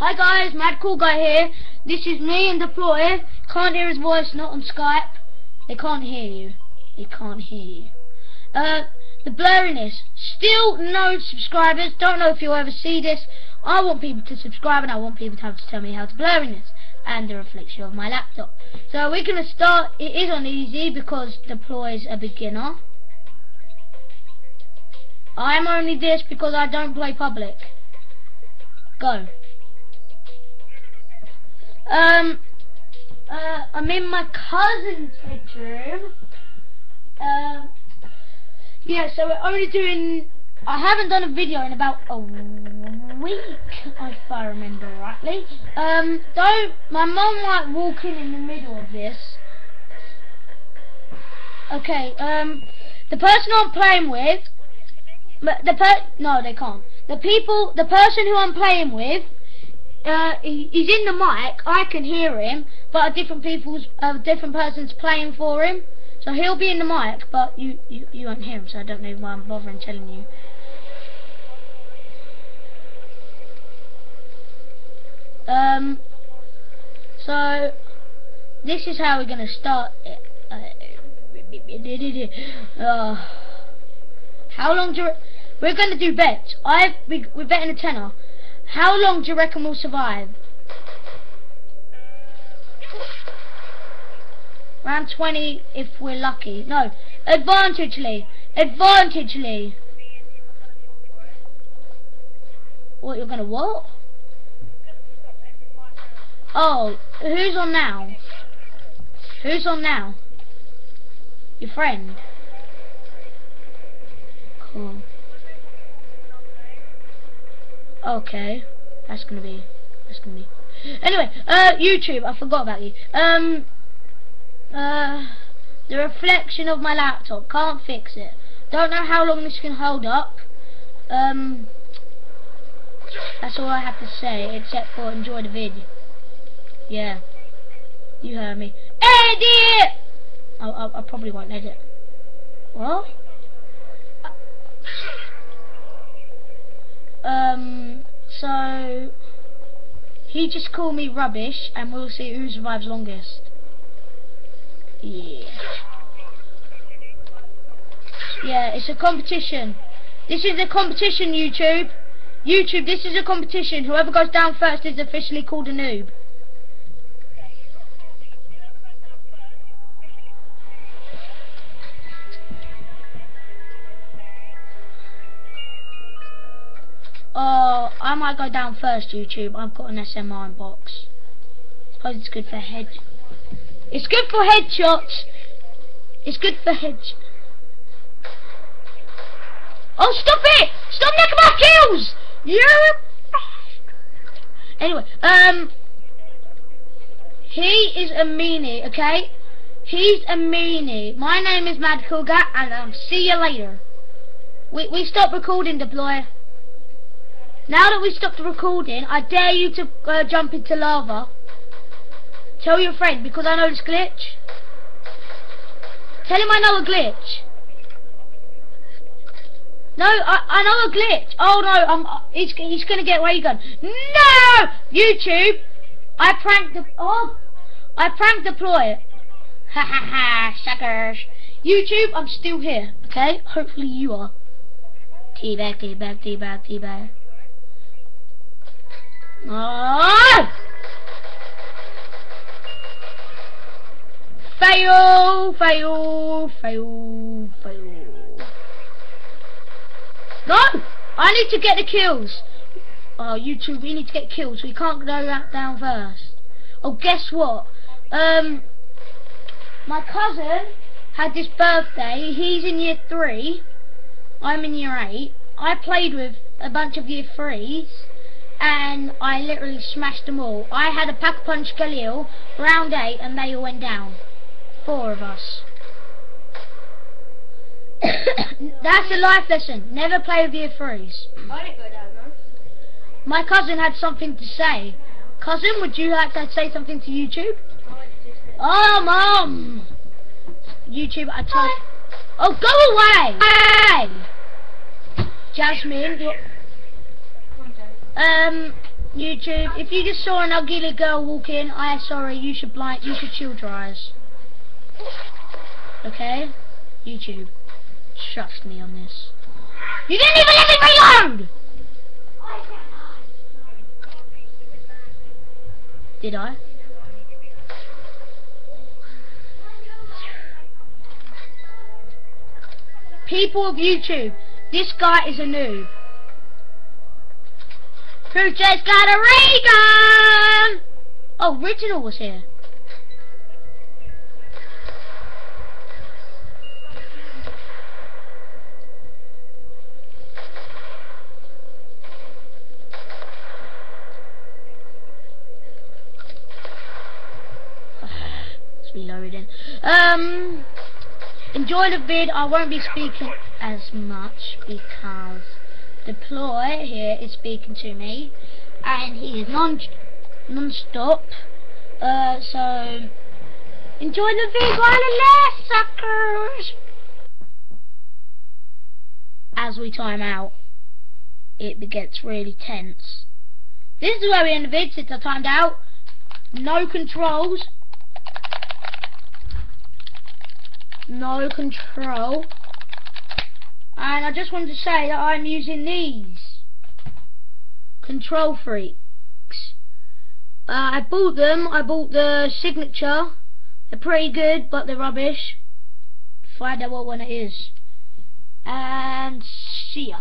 Hi guys, Mad Cool Guy here. This is me and the Deploy. Can't hear his voice, not on Skype. They can't hear you. They can't hear you. Uh, the blurriness. Still no subscribers. Don't know if you'll ever see this. I want people to subscribe and I want people to have to tell me how to blurriness and the reflection of my laptop. So we're going to start. It is on easy because Deploy's a beginner. I'm only this because I don't play public. Go. Um, uh, I'm in my cousin's bedroom. Um, yeah, so we're only doing. I haven't done a video in about a week, if I remember rightly. Um, don't. My mum might walk in in the middle of this. Okay. Um, the person I'm playing with. The per no, they can't. The people, the person who I'm playing with uh, he, he's in the mic. I can hear him, but a different people's, a different person's playing for him. So he'll be in the mic, but you, you, you won't hear him. So I don't know why I'm bothering telling you. Um. So this is how we're gonna start. Uh, uh, how long do we're gonna do bets? I've we, we're betting a tenner. How long do you reckon we'll survive? Round 20 if we're lucky. No, advantagely. Advantagely. What, you're gonna what? Oh, who's on now? Who's on now? Your friend. Cool. Okay, that's gonna be, that's gonna be. Anyway, uh, YouTube, I forgot about you. Um, uh, the reflection of my laptop, can't fix it. Don't know how long this can hold up. Um, that's all I have to say, except for enjoy the video. Yeah, you heard me. Edit! I, I, I probably won't edit. What? Um, so he just called me rubbish, and we'll see who survives longest. Yeah. Yeah, it's a competition. This is a competition, YouTube. YouTube, this is a competition. Whoever goes down first is officially called a noob. I might go down first, YouTube. I've got an SMR box. suppose it's good for head. It's good for headshots. It's good for heads. Oh, stop it! Stop making my kills! You. Anyway, um, he is a meanie, okay? He's a meanie. My name is Mad Cougar, and I'll see you later. We we stop recording, deploy. Now that we stopped recording, I dare you to uh, jump into lava. Tell your friend, because I know this glitch. Tell him I know a glitch. No, I, I know a glitch. Oh no, I'm, he's, he's gonna get away gun. No! YouTube! I pranked the, oh, I pranked deploy. Ha ha ha, suckers. YouTube, I'm still here, okay? Hopefully you are. Teabag, teabag, teabag, teabag. Ah! Fail, fail, fail, fail. No! I need to get the kills. Oh, you two, we need to get kills. We can't go that down first. Oh, guess what? Um, my cousin had this birthday. He's in year three. I'm in year eight. I played with a bunch of year threes and I literally smashed them all. I had a pack punch Galil, round 8, and they all went down. Four of us. That's a life lesson. Never play with your threes. I didn't go down. My cousin had something to say. Cousin, would you like to say something to YouTube? Oh, Mom! YouTube, I told... Oh, go away! Hey! Jasmine, um, YouTube, if you just saw an ugly girl walk in, I am sorry, you should blind, you should shield your eyes. Okay? YouTube, trust me on this. You didn't even let me reload! Did I? People of YouTube, this guy is a noob. Who just got a ray gun? Oh, Original was here. Reloading. Um, enjoy the vid. I won't be speaking as much because Deploy here is speaking to me, and he is non non-stop. Uh, so enjoy the vid while it lasts, suckers. As we time out, it gets really tense. This is where we end the vid since I timed out. No controls. No control. And I just wanted to say that I'm using these. KontrolFreeks. Uh, I bought them. I bought the signature. They're pretty good, but they're rubbish. Find out what one it is. And see ya.